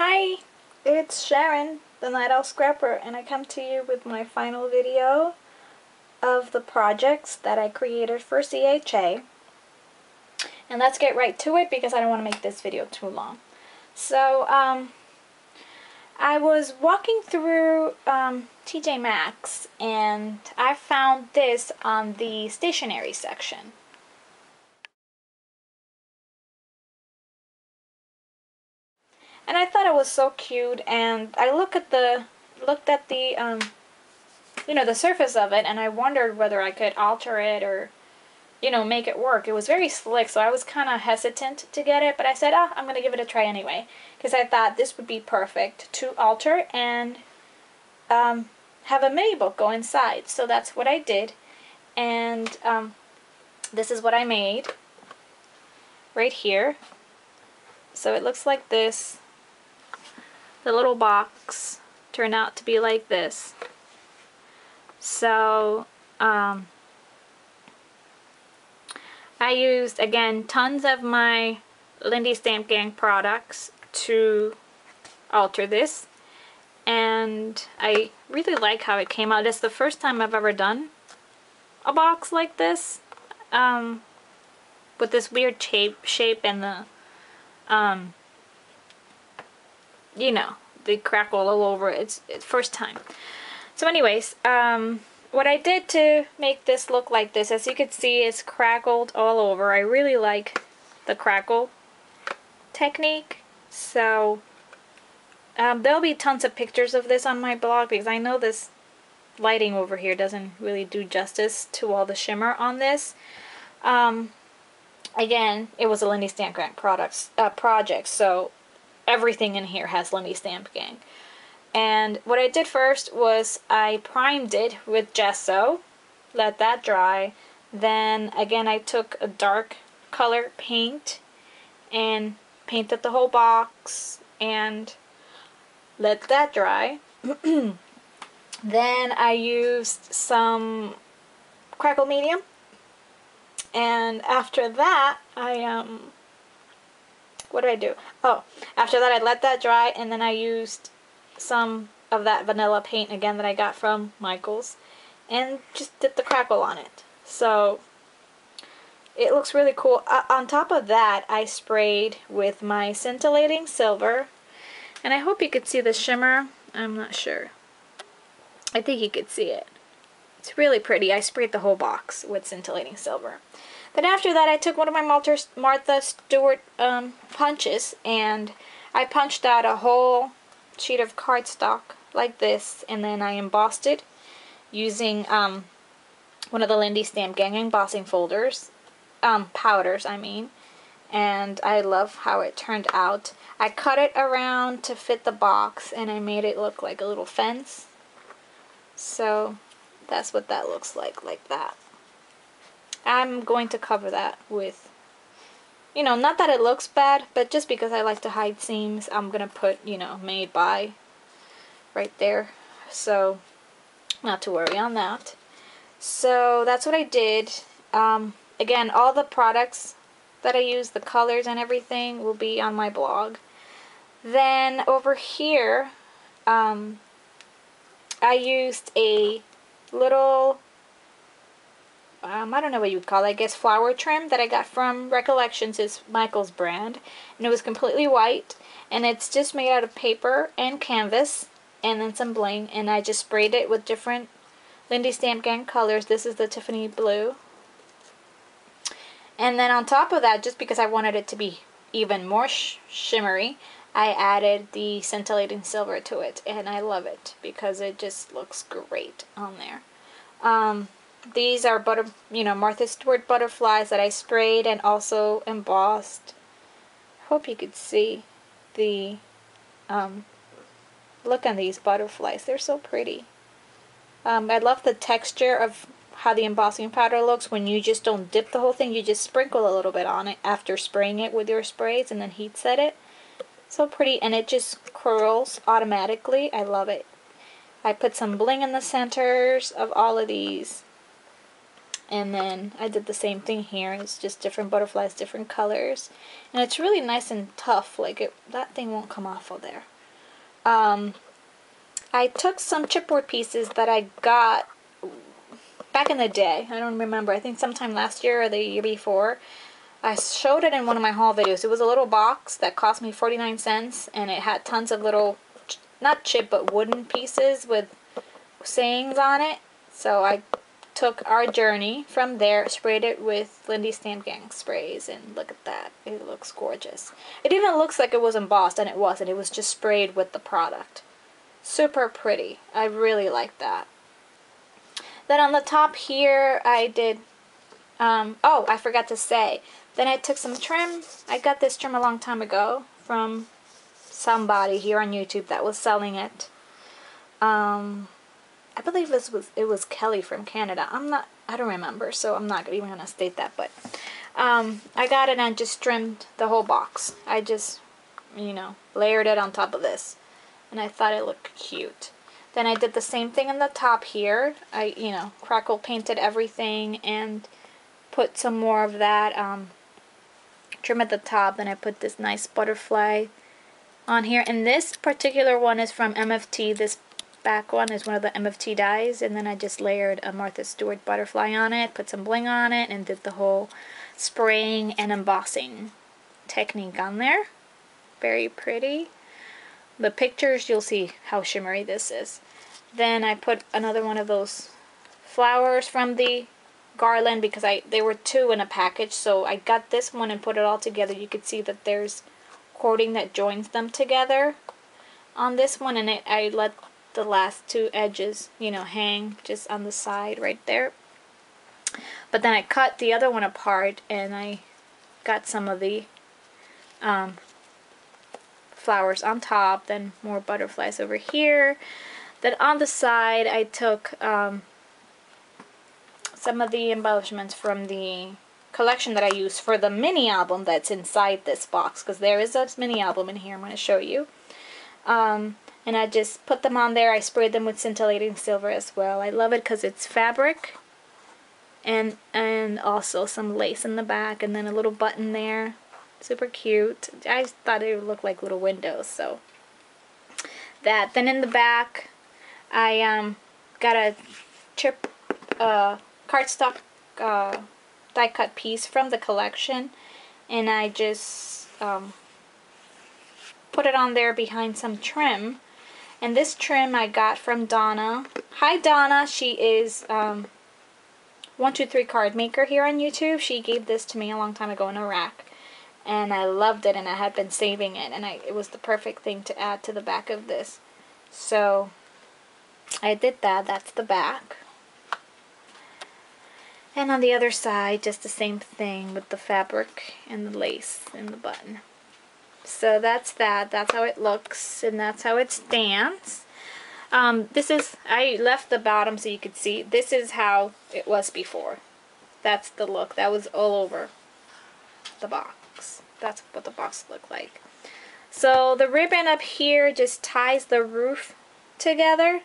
Hi, it's Sharon, the Night Owl Scrapper, and I come to you with my final video of the projects that I created for CHA. And let's get right to it because I don't want to make this video too long. So, um, I was walking through um, TJ Maxx and I found this on the stationery section. And I thought it was so cute and I look at the looked at the um you know the surface of it and I wondered whether I could alter it or you know make it work. It was very slick so I was kind of hesitant to get it but I said oh I'm gonna give it a try anyway because I thought this would be perfect to alter and um, have a mini book go inside. So that's what I did and um, this is what I made right here. So it looks like this the little box turned out to be like this. So, um, I used, again, tons of my Lindy Stamp Gang products to alter this. And I really like how it came out. It's the first time I've ever done a box like this. Um, with this weird shape, shape and the um, you know, they crackle all over. It's, it's first time. So anyways, um, what I did to make this look like this, as you can see, it's crackled all over. I really like the crackle technique. So um, there'll be tons of pictures of this on my blog because I know this lighting over here doesn't really do justice to all the shimmer on this. Um, again, it was a Lindy Stamp Gang products uh, project, so everything in here has Lindy Stamp Gang. And what I did first was I primed it with gesso, let that dry. Then again I took a dark color paint and painted the whole box and let that dry. then I used some crackle medium and after that I um what did I do? Oh, after that I let that dry and then I used some of that vanilla paint again that I got from Michaels and just did the crackle on it. So it looks really cool. Uh, on top of that I sprayed with my scintillating silver and I hope you could see the shimmer. I'm not sure. I think you could see it. It's really pretty. I sprayed the whole box with scintillating silver. Then after that, I took one of my Martha Stewart um, punches and I punched out a whole sheet of cardstock like this and then I embossed it using um, one of the Lindy Stamp Gang embossing folders, um, powders I mean, and I love how it turned out. I cut it around to fit the box and I made it look like a little fence. So that's what that looks like, like that. I'm going to cover that with, you know, not that it looks bad, but just because I like to hide seams, I'm going to put, you know, made by right there. So, not to worry on that. So, that's what I did. Um, again, all the products that I use, the colors and everything, will be on my blog. Then, over here, um, I used a little um, I don't know what you would call it, I guess flower trim that I got from Recollections is Michael's brand. And it was completely white. And it's just made out of paper and canvas and then some bling. And I just sprayed it with different Lindy Stamp Gang colors. This is the Tiffany Blue. And then on top of that, just because I wanted it to be even more sh shimmery, I added the scintillating silver to it. And I love it because it just looks great on there. Um, these are butter, you know, Martha Stewart butterflies that I sprayed and also embossed. Hope you could see the um, look on these butterflies. They're so pretty. Um, I love the texture of how the embossing powder looks when you just don't dip the whole thing. You just sprinkle a little bit on it after spraying it with your sprays and then heat set it. So pretty and it just curls automatically. I love it. I put some bling in the centers of all of these And then I did the same thing here. It's just different butterflies, different colors. And it's really nice and tough. Like it, that thing won't come off of there. Um, I took some chipboard pieces that I got back in the day. I don't remember. I think sometime last year or the year before. I showed it in one of my haul videos. It was a little box that cost me 49 cents and it had tons of little, not chip, but wooden pieces with sayings on it. So I took our journey from there, sprayed it with Lindy Stamp Gang sprays, and look at that. It looks gorgeous. It even looks like it was embossed, and it wasn't. It was just sprayed with the product. Super pretty. I really like that. Then on the top here, I did, um, oh, I forgot to say. Then I took some trim. I got this trim a long time ago from somebody here on YouTube that was selling it. Um, I believe this was it was Kelly from Canada. I'm not I don't remember, so I'm not even gonna state that. But um, I got it and just trimmed the whole box. I just you know layered it on top of this, and I thought it looked cute. Then I did the same thing on the top here. I you know crackle painted everything and put some more of that um, trim at the top. Then I put this nice butterfly on here. And this particular one is from MFT. This back one is one of the MFT dies and then I just layered a Martha Stewart butterfly on it, put some bling on it and did the whole spraying and embossing technique on there. Very pretty. The pictures you'll see how shimmery this is. Then I put another one of those flowers from the garland because I there were two in a package so I got this one and put it all together. You could see that there's cording that joins them together on this one and it, I let the last two edges, you know, hang just on the side right there. But then I cut the other one apart and I got some of the um, flowers on top, then more butterflies over here. Then on the side I took um, some of the embellishments from the collection that I use for the mini album that's inside this box because there is a mini album in here I'm going to show you. Um, and I just put them on there. I sprayed them with scintillating silver as well. I love it because it's fabric and and also some lace in the back and then a little button there. Super cute. I thought it would look like little windows, so that. Then in the back, I um got a chip uh, cardstock uh, die cut piece from the collection, and I just um, put it on there behind some trim and this trim I got from Donna. Hi Donna, she is um, 123 card maker here on YouTube. She gave this to me a long time ago in Iraq. And I loved it and I had been saving it. And I, it was the perfect thing to add to the back of this. So I did that. That's the back. And on the other side, just the same thing with the fabric and the lace and the button. So that's that. That's how it looks and that's how it stands. Um, this is, I left the bottom so you could see. This is how it was before. That's the look. That was all over the box. That's what the box looked like. So the ribbon up here just ties the roof together.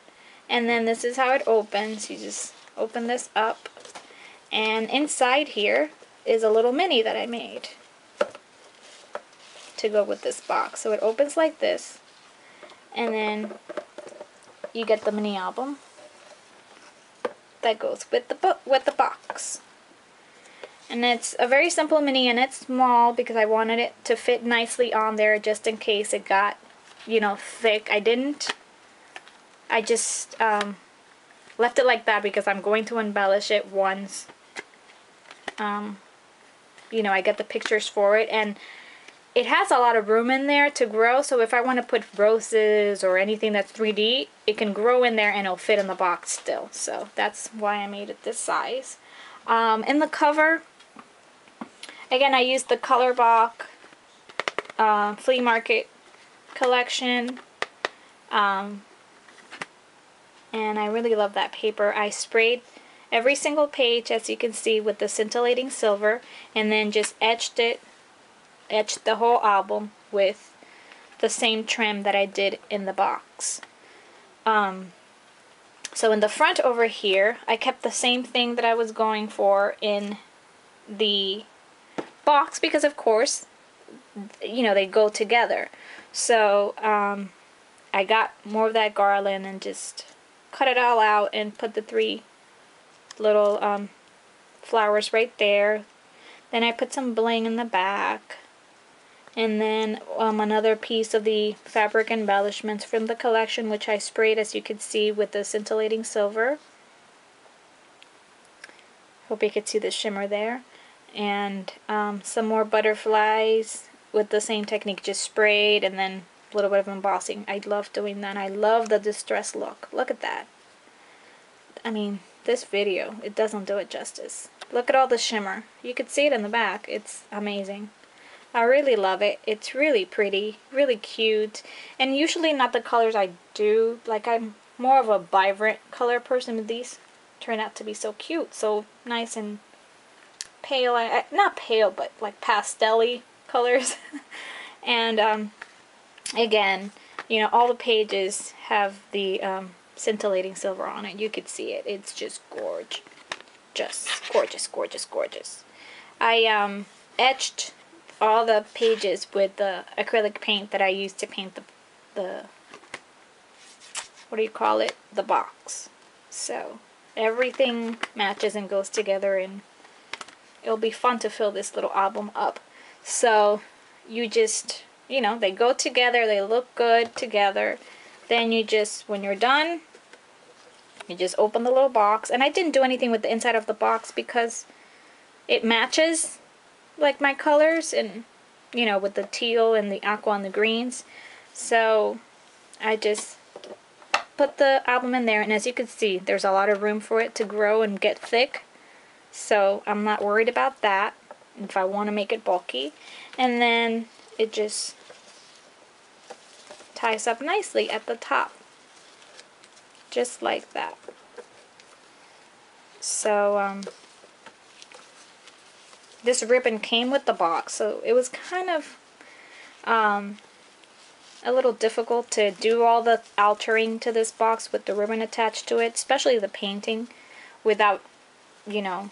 And then this is how it opens. You just open this up. And inside here is a little mini that I made to go with this box. So it opens like this, and then you get the mini album that goes with the book with the box. And it's a very simple mini and it's small because I wanted it to fit nicely on there just in case it got, you know, thick. I didn't. I just um, left it like that because I'm going to embellish it once. Um, you know, I get the pictures for it and it has a lot of room in there to grow so if I want to put roses or anything that's 3D it can grow in there and it'll fit in the box still. So that's why I made it this size. Um, in the cover again I used the Colorbok uh, flea market collection um, and I really love that paper. I sprayed every single page as you can see with the scintillating silver and then just etched it etched the whole album with the same trim that I did in the box. Um, So in the front over here, I kept the same thing that I was going for in the box because of course, you know, they go together. So um, I got more of that garland and just cut it all out and put the three little um, flowers right there. Then I put some bling in the back. And then um, another piece of the fabric embellishments from the collection, which I sprayed, as you can see, with the scintillating silver. Hope you could see the shimmer there. And um, some more butterflies with the same technique, just sprayed and then a little bit of embossing. I love doing that. I love the distress look. Look at that. I mean, this video, it doesn't do it justice. Look at all the shimmer. You can see it in the back. It's amazing. I really love it. It's really pretty, really cute, and usually not the colors I do. Like I'm more of a vibrant color person, but these turn out to be so cute, so nice and pale. Not pale, but like pastelly colors. and um, again, you know, all the pages have the um, scintillating silver on it. You could see it. It's just gorge, just gorgeous, gorgeous, gorgeous. I um, etched all the pages with the acrylic paint that I used to paint the, the what do you call it, the box. So everything matches and goes together and it'll be fun to fill this little album up. So you just, you know, they go together, they look good together. Then you just, when you're done, you just open the little box. And I didn't do anything with the inside of the box because it matches like my colors and you know with the teal and the aqua and the greens. So I just put the album in there and as you can see there's a lot of room for it to grow and get thick. So I'm not worried about that if I want to make it bulky. And then it just ties up nicely at the top just like that. So um, this ribbon came with the box, so it was kind of um, a little difficult to do all the altering to this box with the ribbon attached to it, especially the painting, without, you know,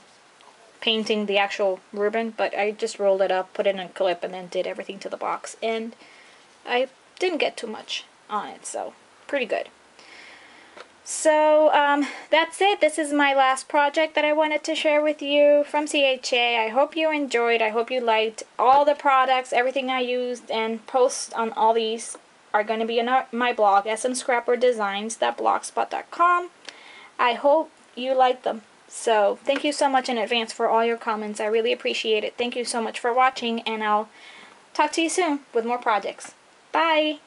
painting the actual ribbon, but I just rolled it up, put it in a clip, and then did everything to the box, and I didn't get too much on it, so pretty good. So um, that's it. This is my last project that I wanted to share with you from CHA. I hope you enjoyed. I hope you liked all the products, everything I used, and posts on all these are going to be in my blog, smscrapperdesigns.blogspot.com. I hope you liked them. So thank you so much in advance for all your comments. I really appreciate it. Thank you so much for watching, and I'll talk to you soon with more projects. Bye!